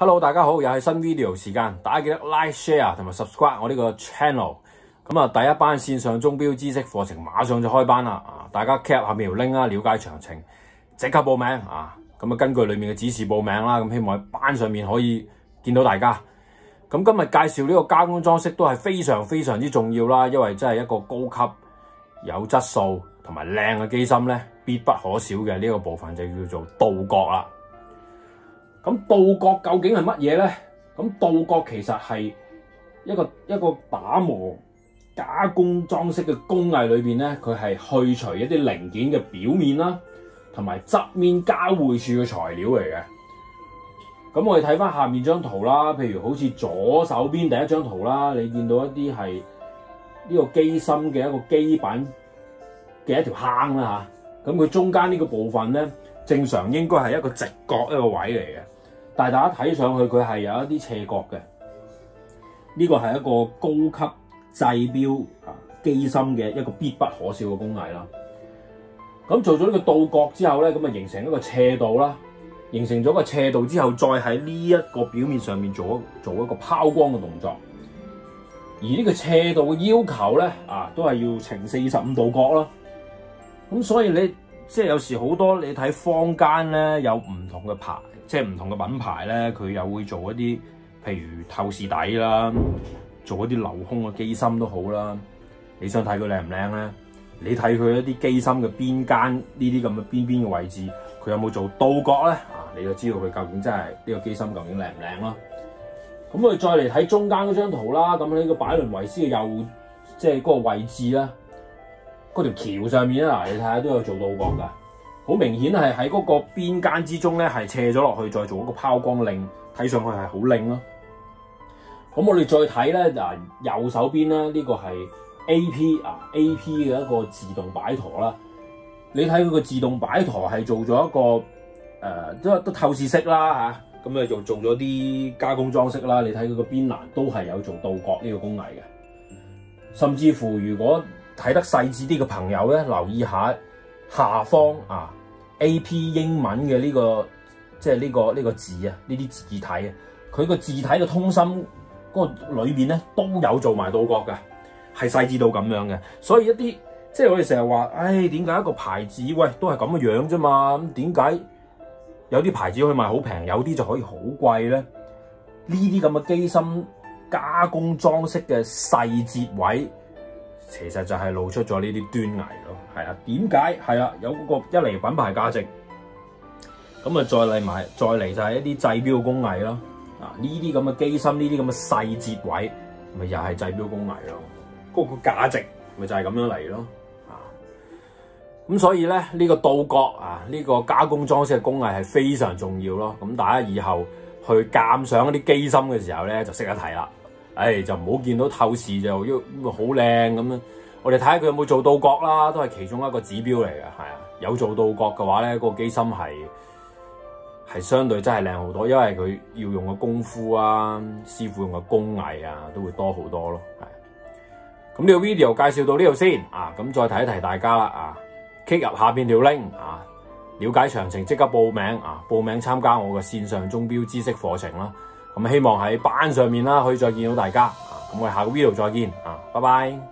Hello，大家好，又係新 video 時間，大家記得 like、share 同埋 subscribe 我呢個 channel。咁啊，第一班線上鐘錶知識課程馬上就開班啦！啊，大家 cap 下面 link 啦，了解詳情，即刻報名啊！咁啊，根據裡面嘅指示報名啦，咁希望喺班上面可以見到大家。咁今日介紹呢個加工裝飾都係非常非常之重要啦，因為真係一個高級、有質素同埋靚嘅機芯咧，必不可少嘅呢個部分就叫做鍍角啦。咁鍍角究竟係乜嘢咧？咁鍍角其實係一個一个打磨加工裝飾嘅工藝裏邊咧，佢係去除一啲零件嘅表面啦，同埋側面交匯處嘅材料嚟嘅。咁我哋睇翻下面張圖啦，譬如好似左手邊第一張圖啦，你見到一啲係呢個機芯嘅一個基板嘅一條坑啦吓。咁佢中間呢個部分咧，正常應該係一個直角一個位嚟嘅。但係大家睇上去佢係有一啲斜角嘅，呢個係一個高級製錶啊機芯嘅一個必不可少嘅工藝啦。咁做咗呢個倒角之後咧，咁啊形成一個斜度啦，形成咗個斜度之後，再喺呢一個表面上面做一做一個拋光嘅動作。而呢個斜度嘅要求咧，啊都係要呈四十五度角啦。咁所以你即係有時好多你睇坊間咧有唔同嘅牌。即係唔同嘅品牌咧，佢又會做一啲，譬如透視底啦，做一啲鏤空嘅機芯都好啦。你想睇佢靚唔靚咧？你睇佢一啲機芯嘅邊間呢啲咁嘅邊邊嘅位置，佢有冇做倒角咧？啊，你就知道佢究竟真係呢個機芯究竟靚唔靚咯。咁我哋再嚟睇中間嗰張圖啦。咁呢個擺倫維斯嘅右，即係嗰個位置啦，嗰條橋上面啊，你睇下都有做倒角㗎。好明顯係喺嗰個邊間之中咧，係斜咗落去，再做一個拋光令，睇上去係好靚咯。咁我哋再睇咧，嗱右手邊咧呢、個係 A.P. 啊 A.P. 嘅一個自動擺陀啦。你睇佢個自動擺陀係做咗一個誒、呃，都都透視式啦嚇。咁啊，就做咗啲加工裝飾啦。你睇佢個邊欄都係有做倒角呢個工藝嘅。甚至乎如果睇得細緻啲嘅朋友咧，留意下下方啊。A.P. 英文嘅呢、這個即係呢個呢、這個字啊，呢啲字體啊，佢個字體嘅通心嗰個裏邊咧都有做埋鍍角嘅，係細緻到咁樣嘅。所以一啲即係我哋成日話，唉，點解一個牌子喂都係咁嘅樣啫嘛？咁點解有啲牌子可以賣好平，有啲就可以好貴咧？呢啲咁嘅機芯加工裝飾嘅細節位。其實就係露出咗呢啲端倪咯，係啊，點解係啊？有嗰個一嚟品牌價值，咁啊再嚟埋，再嚟就係一啲製錶工藝咯。啊，呢啲咁嘅機芯，呢啲咁嘅細節位，咪又係製錶工藝咯。嗰個價值咪就係咁樣嚟咯。啊，咁所以咧呢個倒角啊，呢個加工裝飾嘅工藝係非常重要咯。咁大家以後去鑑賞一啲機芯嘅時候咧，就識得睇啦。誒、哎、就唔好見到透視就要好靚咁樣，我哋睇下佢有冇做到角啦，都係其中一個指標嚟嘅，系啊，有做到角嘅話咧，個機芯係係相對真係靚好多，因為佢要用嘅功夫啊，師傅用嘅工藝啊，都會多好多咯，係。咁呢個 video 介紹到呢度先啊，咁再提一提大家啦啊，click 入下邊條 link 啊，了解詳情即刻報名啊，報名參加我嘅線上鐘錶知識課程啦。咁希望喺班上面啦，可以再见到大家。咁我哋下个 video 再见啊，拜拜。